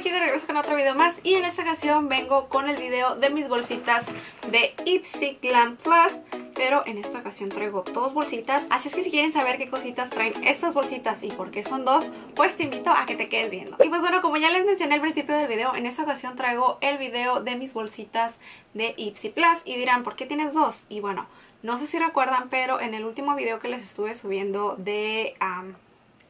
aquí de regreso con otro video más. Y en esta ocasión vengo con el video de mis bolsitas de Ipsy Glam Plus. Pero en esta ocasión traigo dos bolsitas. Así es que si quieren saber qué cositas traen estas bolsitas y por qué son dos pues te invito a que te quedes viendo. Y pues bueno como ya les mencioné al principio del video en esta ocasión traigo el video de mis bolsitas de Ipsy Plus. Y dirán ¿por qué tienes dos? y bueno no sé si recuerdan pero en el último video que les estuve subiendo de...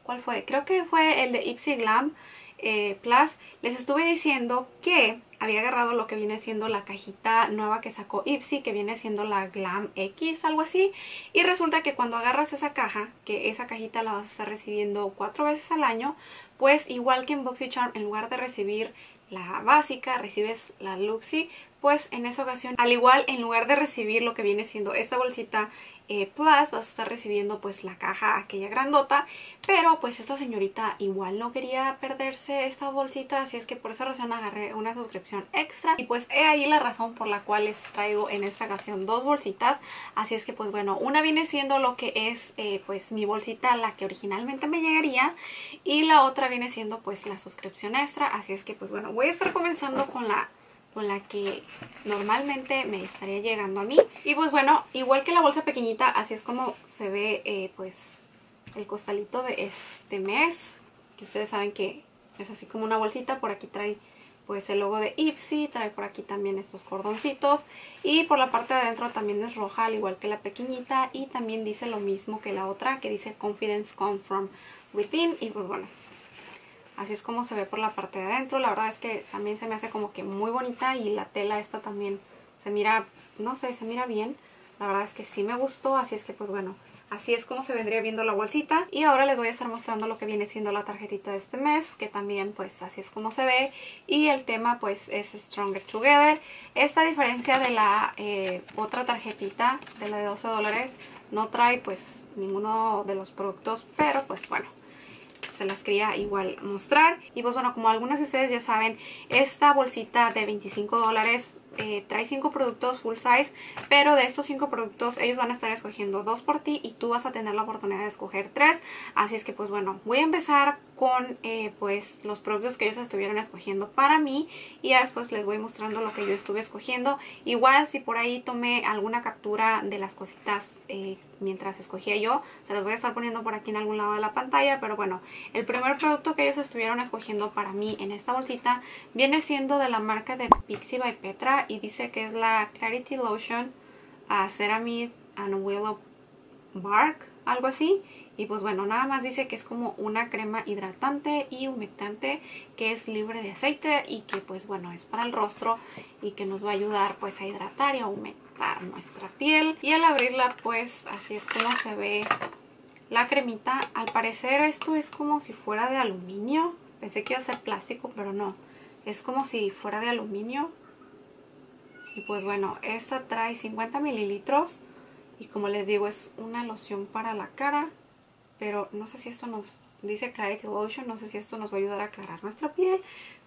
¿cuál fue? creo que fue el de Ipsy Glam eh, Plus, les estuve diciendo que había agarrado lo que viene siendo la cajita nueva que sacó Ipsy, que viene siendo la Glam X, algo así. Y resulta que cuando agarras esa caja, que esa cajita la vas a estar recibiendo cuatro veces al año, pues igual que en BoxyCharm, en lugar de recibir la básica, recibes la Luxy, pues en esa ocasión, al igual en lugar de recibir lo que viene siendo esta bolsita eh, Plus vas a estar recibiendo pues la caja aquella grandota pero pues esta señorita igual no quería perderse esta bolsita así es que por esa razón agarré una suscripción extra y pues he ahí la razón por la cual les traigo en esta ocasión dos bolsitas. Así es que pues bueno una viene siendo lo que es eh, pues mi bolsita la que originalmente me llegaría y la otra viene siendo pues la suscripción extra. Así es que pues bueno voy a estar comenzando con la con la que normalmente me estaría llegando a mí. Y pues bueno, igual que la bolsa pequeñita, así es como se ve eh, pues el costalito de este mes. Que ustedes saben que es así como una bolsita, por aquí trae pues el logo de Ipsy, trae por aquí también estos cordoncitos y por la parte de adentro también es roja al igual que la pequeñita y también dice lo mismo que la otra que dice Confidence Come From Within y pues bueno, Así es como se ve por la parte de adentro. La verdad es que también se me hace como que muy bonita y la tela esta también se mira, no sé, se mira bien. La verdad es que sí me gustó, así es que pues bueno, así es como se vendría viendo la bolsita. Y ahora les voy a estar mostrando lo que viene siendo la tarjetita de este mes, que también pues así es como se ve. Y el tema pues es Stronger Together. Esta diferencia de la eh, otra tarjetita, de la de 12 dólares, no trae pues ninguno de los productos, pero pues bueno se las quería igual mostrar. Y pues bueno, como algunas de ustedes ya saben, esta bolsita de 25 dólares eh, trae 5 productos full size, pero de estos 5 productos ellos van a estar escogiendo 2 por ti y tú vas a tener la oportunidad de escoger 3. Así es que pues bueno, voy a empezar con eh, pues los productos que ellos estuvieron escogiendo para mí y ya después les voy mostrando lo que yo estuve escogiendo. Igual si por ahí tomé alguna captura de las cositas eh, mientras escogía yo. Se los voy a estar poniendo por aquí en algún lado de la pantalla. Pero bueno, el primer producto que ellos estuvieron escogiendo para mí en esta bolsita viene siendo de la marca de Pixie by Petra. Y dice que es la Clarity Lotion a Ceramide and Willow Bark, algo así. Y pues bueno, nada más dice que es como una crema hidratante y humectante que es libre de aceite y que pues bueno, es para el rostro y que nos va a ayudar pues a hidratar y a humectar nuestra piel. Y al abrirla pues así es como se ve la cremita. Al parecer esto es como si fuera de aluminio. Pensé que iba a ser plástico pero no. Es como si fuera de aluminio. Y pues bueno esta trae 50 mililitros y como les digo es una loción para la cara pero no sé si esto nos dice Clarity Lotion, no sé si esto nos va a ayudar a aclarar nuestra piel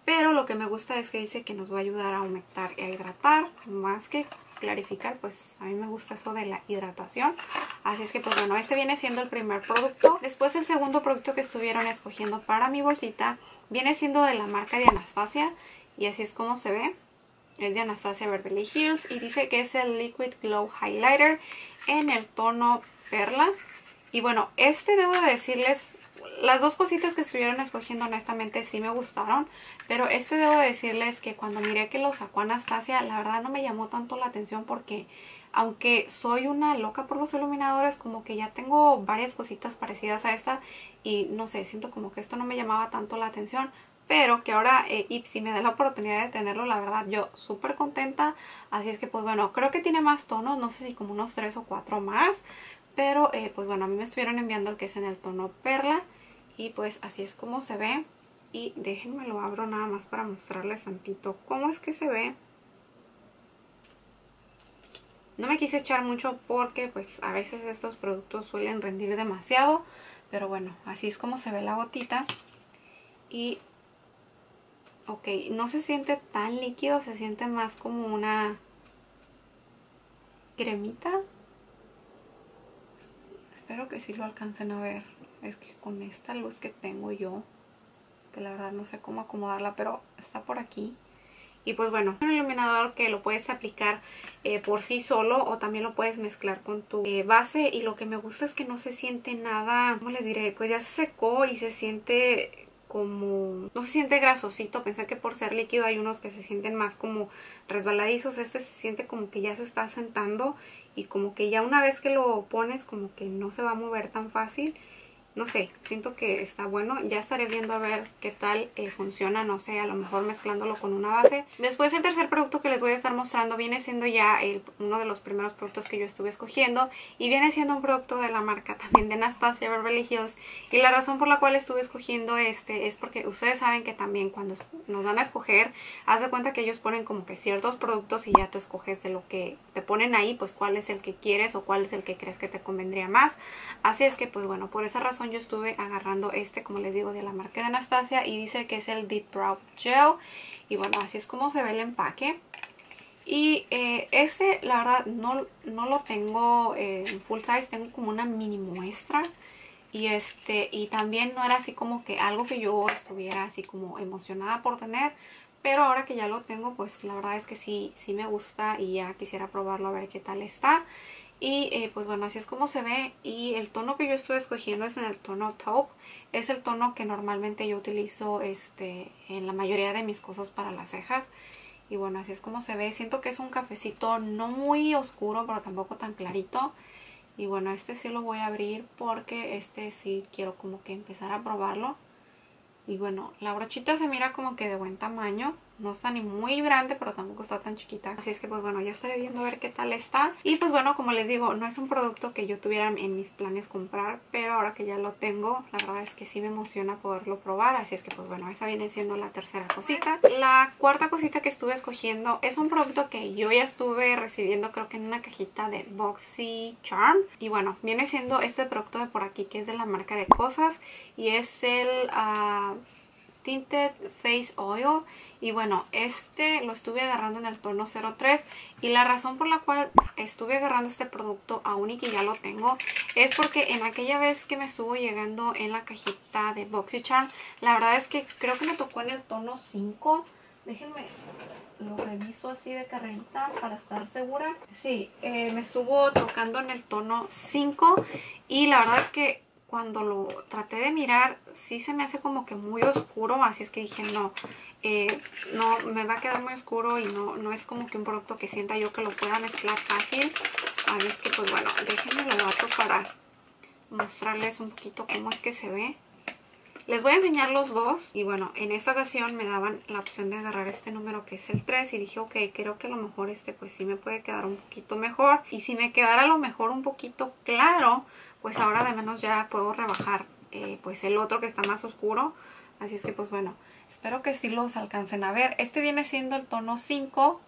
pero lo que me gusta es que dice que nos va a ayudar a aumentar y a hidratar más que clarificar, pues a mí me gusta eso de la hidratación. Así es que pues bueno, este viene siendo el primer producto. Después el segundo producto que estuvieron escogiendo para mi bolsita viene siendo de la marca de Anastasia. Y así es como se ve. Es de Anastasia Beverly Hills y dice que es el Liquid Glow Highlighter en el tono perla. Y bueno, este debo de decirles las dos cositas que estuvieron escogiendo honestamente sí me gustaron, pero este debo decirles que cuando miré que lo sacó Anastasia, la verdad no me llamó tanto la atención porque aunque soy una loca por los iluminadores, como que ya tengo varias cositas parecidas a esta y no sé, siento como que esto no me llamaba tanto la atención, pero que ahora eh, Ipsy me da la oportunidad de tenerlo, la verdad yo súper contenta, así es que pues bueno, creo que tiene más tonos, no sé si como unos 3 o 4 más, pero eh, pues bueno, a mí me estuvieron enviando el que es en el tono perla y pues así es como se ve y déjenme lo abro nada más para mostrarles tantito cómo es que se ve. No me quise echar mucho porque pues a veces estos productos suelen rendir demasiado pero bueno, así es como se ve la gotita. Y ok, no se siente tan líquido, se siente más como una cremita espero que sí lo alcancen a ver es que con esta luz que tengo yo que la verdad no sé cómo acomodarla, pero está por aquí. Y pues bueno, un iluminador que lo puedes aplicar eh, por sí solo o también lo puedes mezclar con tu eh, base. Y lo que me gusta es que no se siente nada, ¿cómo les diré? Pues ya se secó y se siente como... No se siente grasosito, pensé que por ser líquido hay unos que se sienten más como resbaladizos. Este se siente como que ya se está sentando y como que ya una vez que lo pones como que no se va a mover tan fácil no sé, siento que está bueno. Ya estaré viendo a ver qué tal eh, funciona, no sé, a lo mejor mezclándolo con una base. Después el tercer producto que les voy a estar mostrando viene siendo ya el, uno de los primeros productos que yo estuve escogiendo. Y viene siendo un producto de la marca también de Anastasia Beverly Hills. Y la razón por la cual estuve escogiendo este es porque ustedes saben que también cuando nos dan a escoger, haz de cuenta que ellos ponen como que ciertos productos y ya tú escoges de lo que te ponen ahí, pues cuál es el que quieres o cuál es el que crees que te convendría más. Así es que pues bueno, por esa razón yo estuve agarrando este, como les digo, de la marca de Anastasia y dice que es el Deep Brow Gel. Y bueno, así es como se ve el empaque. Y eh, este, la verdad, no, no lo tengo en full size, tengo como una mini muestra. Y este y también no era así como que algo que yo estuviera así como emocionada por tener. Pero ahora que ya lo tengo, pues la verdad es que sí, sí me gusta y ya quisiera probarlo a ver qué tal está. Y eh, pues bueno, así es como se ve. Y el tono que yo estoy escogiendo es en el tono taupe. Es el tono que normalmente yo utilizo este, en la mayoría de mis cosas para las cejas. Y bueno, así es como se ve. Siento que es un cafecito no muy oscuro, pero tampoco tan clarito. Y bueno, este sí lo voy a abrir porque este sí quiero como que empezar a probarlo. Y bueno, la brochita se mira como que de buen tamaño. No está ni muy grande, pero tampoco está tan chiquita. Así es que pues bueno, ya estaré viendo a ver qué tal está. Y pues bueno, como les digo, no es un producto que yo tuviera en mis planes comprar. Pero ahora que ya lo tengo, la verdad es que sí me emociona poderlo probar. Así es que pues bueno, esa viene siendo la tercera cosita. La cuarta cosita que estuve escogiendo es un producto que yo ya estuve recibiendo creo que en una cajita de Boxy Charm. Y bueno, viene siendo este producto de por aquí que es de la marca de cosas. Y es el... Uh, Tinted Face Oil. Y bueno, este lo estuve agarrando en el tono 03. Y la razón por la cual estuve agarrando este producto aún y que ya lo tengo es porque en aquella vez que me estuvo llegando en la cajita de BoxyCharm, la verdad es que creo que me tocó en el tono 5. Déjenme, lo reviso así de carrerita para estar segura. Sí, eh, me estuvo tocando en el tono 5 y la verdad es que cuando lo traté de mirar, sí se me hace como que muy oscuro, así es que dije, no, eh, no, me va a quedar muy oscuro y no, no es como que un producto que sienta yo que lo pueda mezclar fácil. Así es que, pues bueno, déjenme lo bato para mostrarles un poquito cómo es que se ve. Les voy a enseñar los dos y bueno, en esta ocasión me daban la opción de agarrar este número que es el 3 y dije, ok, creo que a lo mejor este pues sí me puede quedar un poquito mejor y si me quedara a lo mejor un poquito claro, pues ahora de menos ya puedo rebajar eh, pues el otro que está más oscuro. Así es que pues bueno, espero que sí los alcancen a ver. Este viene siendo el tono 5.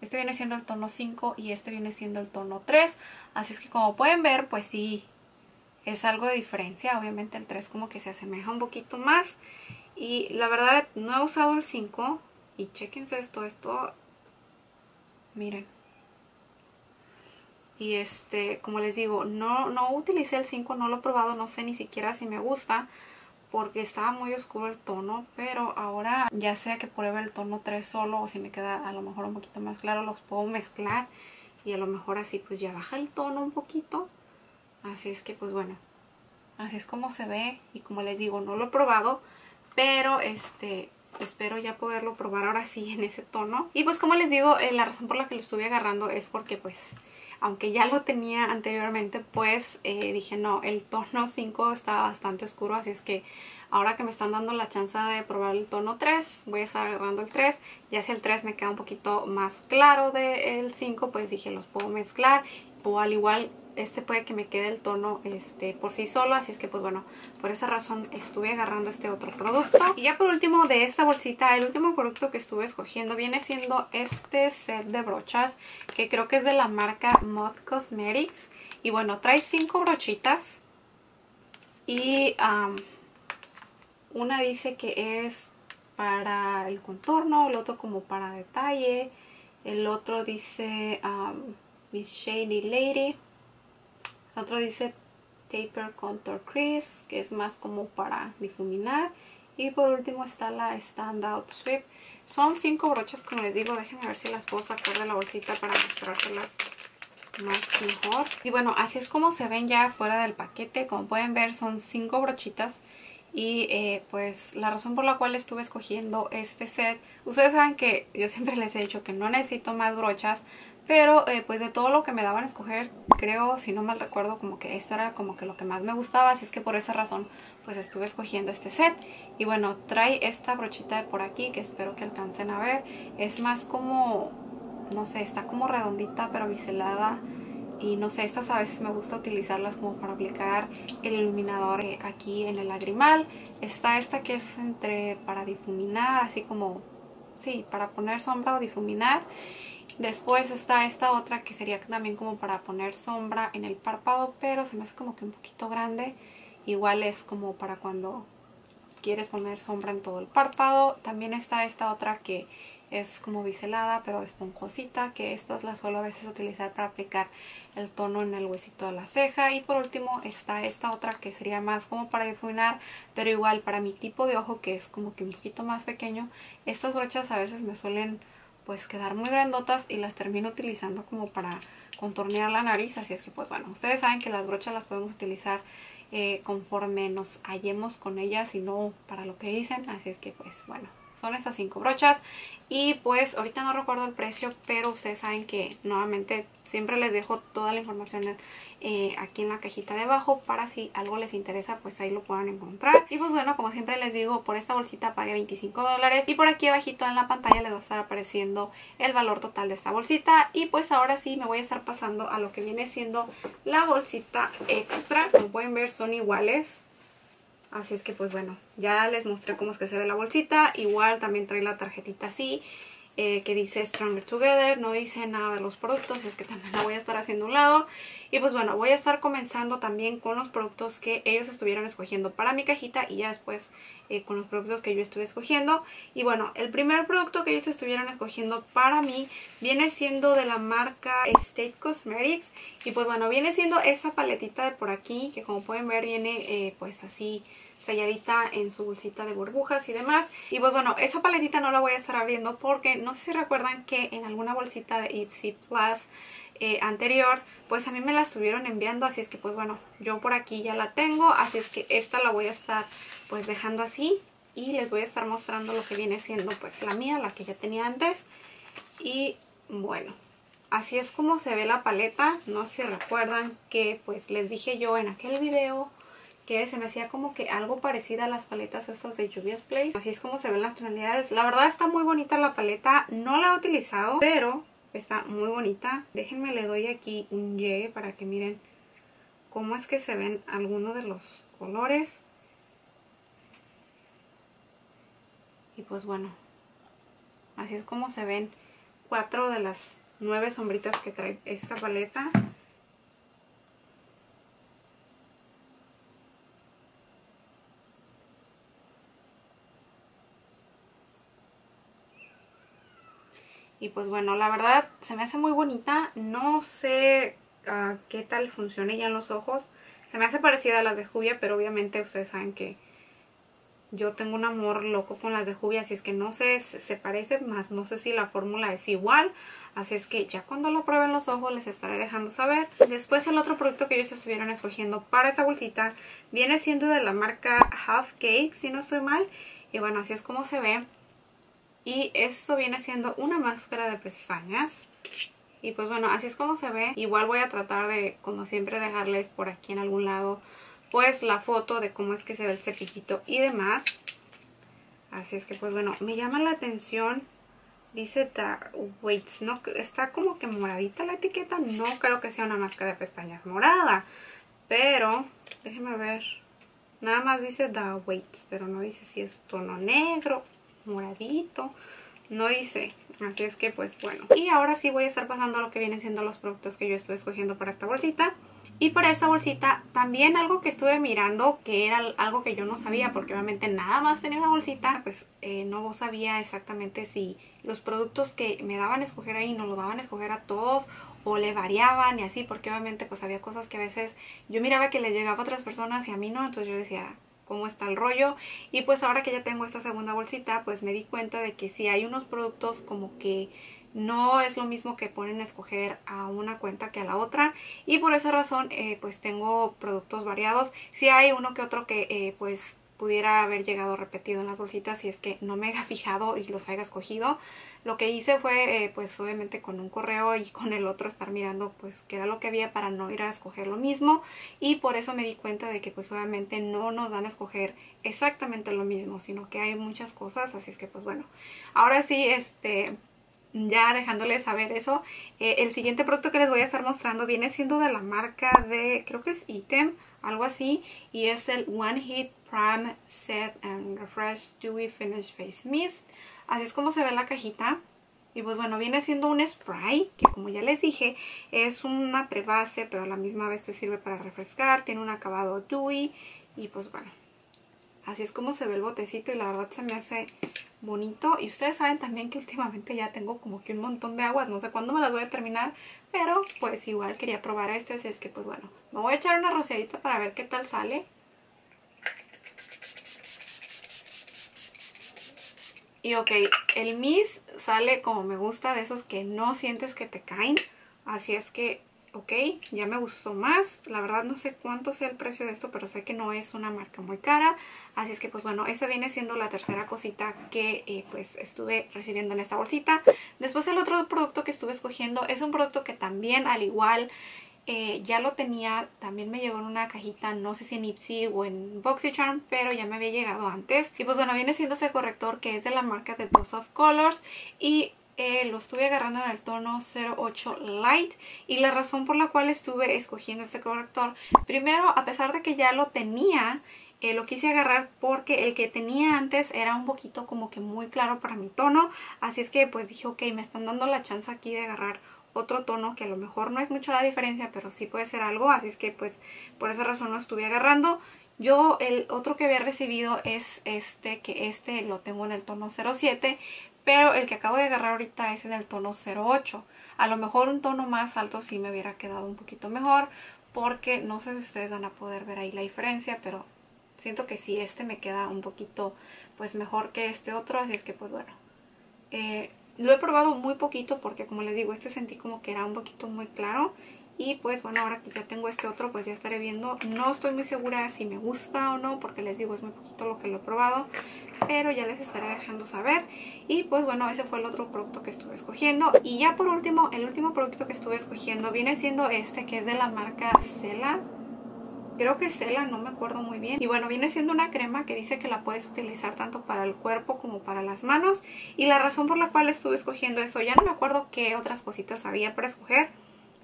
Este viene siendo el tono 5 y este viene siendo el tono 3. Así es que como pueden ver, pues sí, es algo de diferencia. Obviamente el 3 como que se asemeja un poquito más. Y la verdad no he usado el 5. Y chequense esto, esto... Miren. Y este, como les digo, no, no utilicé el 5, no lo he probado, no sé ni siquiera si me gusta. Porque estaba muy oscuro el tono, pero ahora ya sea que pruebe el tono 3 solo o si me queda a lo mejor un poquito más claro, los puedo mezclar. Y a lo mejor así pues ya baja el tono un poquito. Así es que pues bueno, así es como se ve. Y como les digo, no lo he probado, pero este espero ya poderlo probar ahora sí en ese tono. Y pues como les digo, eh, la razón por la que lo estuve agarrando es porque pues aunque ya lo tenía anteriormente, pues eh, dije no, el tono 5 está bastante oscuro, así es que ahora que me están dando la chance de probar el tono 3, voy a estar agarrando el 3. Ya si el 3 me queda un poquito más claro del 5, pues dije los puedo mezclar o al igual este puede que me quede el tono este por sí solo, así es que pues bueno, por esa razón estuve agarrando este otro producto. Y ya por último de esta bolsita, el último producto que estuve escogiendo viene siendo este set de brochas, que creo que es de la marca Mod Cosmetics. Y bueno, trae cinco brochitas y una dice que es para el contorno, el otro como para detalle, el otro dice Miss Shady Lady, otro dice Taper Contour Crease, que es más como para difuminar. Y por último está la Standout Sweep. Son cinco brochas, como les digo. Déjenme ver si las puedo sacar de la bolsita para mostrárselas más mejor. Y bueno, así es como se ven ya fuera del paquete. Como pueden ver, son cinco brochitas. Y eh, pues la razón por la cual estuve escogiendo este set, ustedes saben que yo siempre les he dicho que no necesito más brochas, pero eh, pues de todo lo que me daban a escoger, creo, si no mal recuerdo, como que esto era como que lo que más me gustaba. Así es que por esa razón pues estuve escogiendo este set. Y bueno, trae esta brochita de por aquí que espero que alcancen a ver. Es más como, no sé, está como redondita pero biselada. Y no sé, estas a veces me gusta utilizarlas como para aplicar el iluminador eh, aquí en el lagrimal. Está esta que es entre para difuminar, así como, sí, para poner sombra o difuminar. Después está esta otra que sería también como para poner sombra en el párpado, pero se me hace como que un poquito grande. Igual es como para cuando quieres poner sombra en todo el párpado. También está esta otra que es como biselada pero esponjosita, que estas las suelo a veces utilizar para aplicar el tono en el huesito de la ceja. Y por último está esta otra que sería más como para difuminar, pero igual para mi tipo de ojo que es como que un poquito más pequeño. Estas brochas a veces me suelen pues quedar muy grandotas y las termino utilizando como para contornear la nariz. Así es que pues bueno, ustedes saben que las brochas las podemos utilizar eh, conforme nos hallemos con ellas y no para lo que dicen. Así es que pues bueno, son estas cinco brochas. Y pues ahorita no recuerdo el precio pero ustedes saben que nuevamente siempre les dejo toda la información eh, aquí en la cajita de abajo para si algo les interesa pues ahí lo puedan encontrar. Y pues bueno como siempre les digo por esta bolsita pagué 25 dólares y por aquí abajito en la pantalla les va a estar apareciendo el valor total de esta bolsita. Y pues ahora sí me voy a estar pasando a lo que viene siendo la bolsita extra. Como pueden ver son iguales Así es que pues bueno, ya les mostré cómo es que se ve la bolsita. Igual también trae la tarjetita así. Eh, que dice Stronger Together, no dice nada de los productos, es que también la voy a estar haciendo a un lado. Y pues bueno, voy a estar comenzando también con los productos que ellos estuvieron escogiendo para mi cajita y ya después eh, con los productos que yo estuve escogiendo. Y bueno, el primer producto que ellos estuvieron escogiendo para mí viene siendo de la marca State Cosmetics. Y pues bueno, viene siendo esta paletita de por aquí que como pueden ver viene eh, pues así selladita en su bolsita de burbujas y demás. Y pues bueno, esa paletita no la voy a estar abriendo porque no sé si recuerdan que en alguna bolsita de Ipsy Plus eh, anterior, pues a mí me la estuvieron enviando, así es que pues bueno, yo por aquí ya la tengo, así es que esta la voy a estar pues dejando así y les voy a estar mostrando lo que viene siendo pues la mía, la que ya tenía antes. Y bueno, así es como se ve la paleta, no sé si recuerdan que pues les dije yo en aquel video que se me hacía como que algo parecida a las paletas estas de Juvia's Place. Así es como se ven las tonalidades. La verdad está muy bonita la paleta, no la he utilizado, pero está muy bonita. Déjenme le doy aquí un llegue para que miren cómo es que se ven algunos de los colores. Y pues bueno, así es como se ven cuatro de las nueve sombritas que trae esta paleta. Y pues bueno, la verdad se me hace muy bonita. No sé uh, qué tal funcione ya en los ojos. Se me hace parecida a las de Jubia, pero obviamente ustedes saben que yo tengo un amor loco con las de Jubia, así es que no sé, se parece más, no sé si la fórmula es igual, así es que ya cuando lo prueben los ojos les estaré dejando saber. Después el otro producto que ellos estuvieron escogiendo para esa bolsita viene siendo de la marca Half Cake, si no estoy mal, y bueno, así es como se ve. Y esto viene siendo una máscara de pestañas. Y pues bueno, así es como se ve. Igual voy a tratar de, como siempre, dejarles por aquí en algún lado pues la foto de cómo es que se ve el cepillito y demás. Así es que pues bueno, me llama la atención. Dice Dark Weights, no, está como que moradita la etiqueta. No creo que sea una máscara de pestañas morada. Pero, déjenme ver. Nada más dice Dark Weights, pero no dice si es tono negro moradito. No dice. Así es que pues bueno. Y ahora sí voy a estar pasando lo que vienen siendo los productos que yo estoy escogiendo para esta bolsita. Y para esta bolsita también algo que estuve mirando que era algo que yo no sabía porque obviamente nada más tenía una bolsita pues eh, no sabía exactamente si los productos que me daban a escoger ahí no lo daban a escoger a todos o le variaban y así, porque obviamente pues había cosas que a veces yo miraba que les llegaba a otras personas y a mí no, entonces yo decía, cómo está el rollo. Y pues ahora que ya tengo esta segunda bolsita pues me di cuenta de que si hay unos productos como que no es lo mismo que ponen a escoger a una cuenta que a la otra. Y por esa razón eh, pues tengo productos variados. Si hay uno que otro que eh, pues pudiera haber llegado repetido en las bolsitas si es que no me haya fijado y los haya escogido. Lo que hice fue, eh, pues obviamente con un correo y con el otro estar mirando pues qué era lo que había para no ir a escoger lo mismo. Y por eso me di cuenta de que pues obviamente no nos dan a escoger exactamente lo mismo, sino que hay muchas cosas. Así es que pues bueno, ahora sí, este ya dejándoles saber eso, eh, el siguiente producto que les voy a estar mostrando viene siendo de la marca de, creo que es Item, algo así, y es el One Hit Prime Set and Refresh Dewy Finish Face Mist. Así es como se ve la cajita. Y pues bueno, viene siendo un spray, que como ya les dije, es una prebase, pero a la misma vez te sirve para refrescar, tiene un acabado dewy, y pues bueno, así es como se ve el botecito y la verdad se me hace bonito. Y ustedes saben también que últimamente ya tengo como que un montón de aguas, no sé cuándo me las voy a terminar, pero pues igual quería probar este, así es que pues bueno, me voy a echar una rociadita para ver qué tal sale. Y ok, el mist sale como me gusta, de esos que no sientes que te caen. Así es que, ok, ya me gustó más. La verdad no sé cuánto sea el precio de esto, pero sé que no es una marca muy cara. Así es que pues bueno, esta viene siendo la tercera cosita que eh, pues estuve recibiendo en esta bolsita. Después el otro producto que estuve escogiendo es un producto que también al igual eh, ya lo tenía, también me llegó en una cajita, no sé si en Ipsy o en BoxyCharm, pero ya me había llegado antes. Y pues bueno, viene siendo ese corrector que es de la marca de Dose of Colors y eh, lo estuve agarrando en el tono 08 Light y la razón por la cual estuve escogiendo este corrector, primero a pesar de que ya lo tenía, eh, lo quise agarrar porque el que tenía antes era un poquito como que muy claro para mi tono, así es que pues dije ok, me están dando la chance aquí de agarrar otro tono que a lo mejor no es mucho la diferencia, pero sí puede ser algo, así es que pues por esa razón lo estuve agarrando. Yo el otro que había recibido es este, que este lo tengo en el tono 07, pero el que acabo de agarrar ahorita es en el tono 08. A lo mejor un tono más alto sí me hubiera quedado un poquito mejor, porque no sé si ustedes van a poder ver ahí la diferencia, pero siento que sí, este me queda un poquito pues mejor que este otro, así es que pues bueno. Eh, lo he probado muy poquito porque como les digo, este sentí como que era un poquito muy claro. Y pues bueno, ahora que ya tengo este otro, pues ya estaré viendo. No estoy muy segura si me gusta o no, porque les digo, es muy poquito lo que lo he probado. Pero ya les estaré dejando saber. Y pues bueno, ese fue el otro producto que estuve escogiendo. Y ya por último, el último producto que estuve escogiendo viene siendo este, que es de la marca Cela creo que Cela, no me acuerdo muy bien. Y bueno, viene siendo una crema que dice que la puedes utilizar tanto para el cuerpo como para las manos. Y la razón por la cual estuve escogiendo eso, ya no me acuerdo qué otras cositas había para escoger.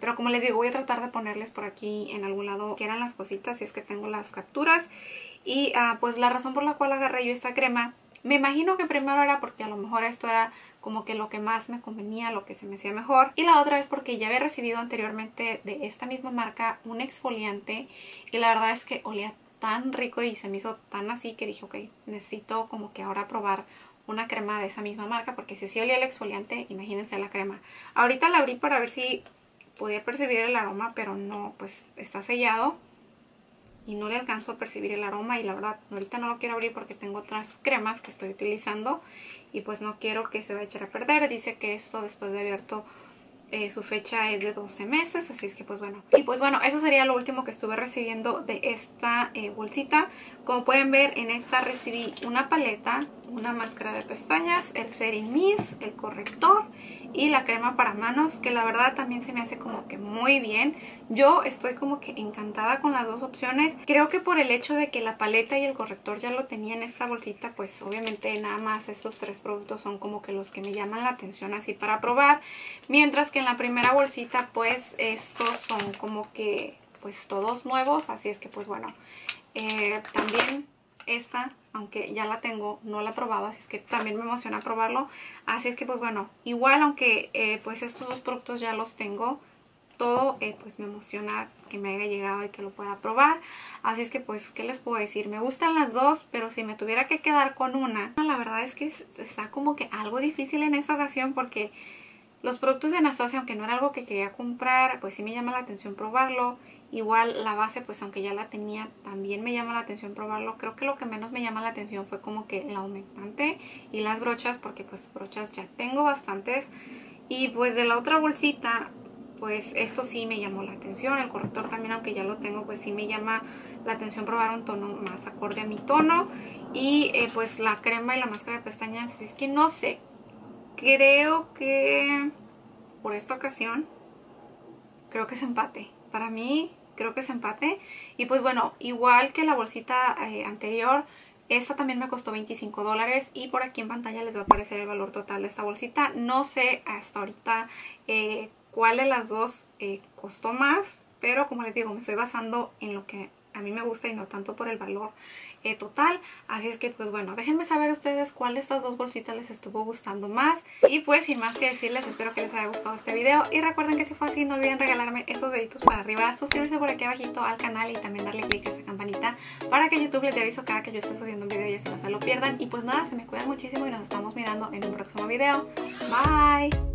Pero como les digo, voy a tratar de ponerles por aquí en algún lado que eran las cositas si es que tengo las capturas. Y ah, pues la razón por la cual agarré yo esta crema, me imagino que primero era porque a lo mejor esto era como que lo que más me convenía, lo que se me hacía mejor. Y la otra es porque ya había recibido anteriormente de esta misma marca un exfoliante y la verdad es que olía tan rico y se me hizo tan así que dije, ok, necesito como que ahora probar una crema de esa misma marca porque si sí olía el exfoliante, imagínense la crema. Ahorita la abrí para ver si podía percibir el aroma, pero no, pues está sellado y no le alcanzo a percibir el aroma y la verdad ahorita no lo quiero abrir porque tengo otras cremas que estoy utilizando y pues no quiero que se vaya a echar a perder. Dice que esto después de abierto eh, su fecha es de 12 meses, así es que pues bueno. Y pues bueno, eso sería lo último que estuve recibiendo de esta eh, bolsita. Como pueden ver, en esta recibí una paleta, una máscara de pestañas, el mist, el corrector y la crema para manos que la verdad también se me hace como que muy bien. Yo estoy como que encantada con las dos opciones. Creo que por el hecho de que la paleta y el corrector ya lo tenía en esta bolsita, pues obviamente nada más estos tres productos son como que los que me llaman la atención así para probar. Mientras que en la primera bolsita pues estos son como que pues todos nuevos, así es que pues bueno, eh, también esta, aunque ya la tengo, no la he probado, así es que también me emociona probarlo. Así es que pues bueno, igual aunque eh, pues estos dos productos ya los tengo, todo eh, pues me emociona que me haya llegado y que lo pueda probar. Así es que pues, ¿qué les puedo decir? Me gustan las dos, pero si me tuviera que quedar con una, la verdad es que está como que algo difícil en esta ocasión porque Los productos de Anastasia, aunque no era algo que quería comprar, pues sí me llama la atención probarlo. Igual la base, pues aunque ya la tenía, también me llama la atención probarlo. Creo que lo que menos me llama la atención fue como que la aumentante y las brochas, porque pues brochas ya tengo bastantes. Y pues de la otra bolsita, pues esto sí me llamó la atención. El corrector también, aunque ya lo tengo, pues sí me llama la atención probar un tono más acorde a mi tono. Y eh, pues la crema y la máscara de pestañas, es que no sé. Creo que por esta ocasión, creo que es empate. Para mí, creo que es empate. Y pues bueno, igual que la bolsita eh, anterior, esta también me costó 25 dólares y por aquí en pantalla les va a aparecer el valor total de esta bolsita. No sé hasta ahorita eh, cuál de las dos eh, costó más, pero como les digo, me estoy basando en lo que a mí me gusta y no tanto por el valor eh, total. Así es que pues bueno, déjenme saber ustedes cuál de estas dos bolsitas les estuvo gustando más. Y pues sin más que decirles, espero que les haya gustado este video. Y recuerden que si fue así, no olviden regalarme esos deditos para arriba, suscribirse por aquí abajito al canal y también darle click a esa campanita para que YouTube les dé aviso cada que yo esté subiendo un video y así no se lo pierdan. Y pues nada, se me cuidan muchísimo y nos estamos mirando en un próximo video. Bye!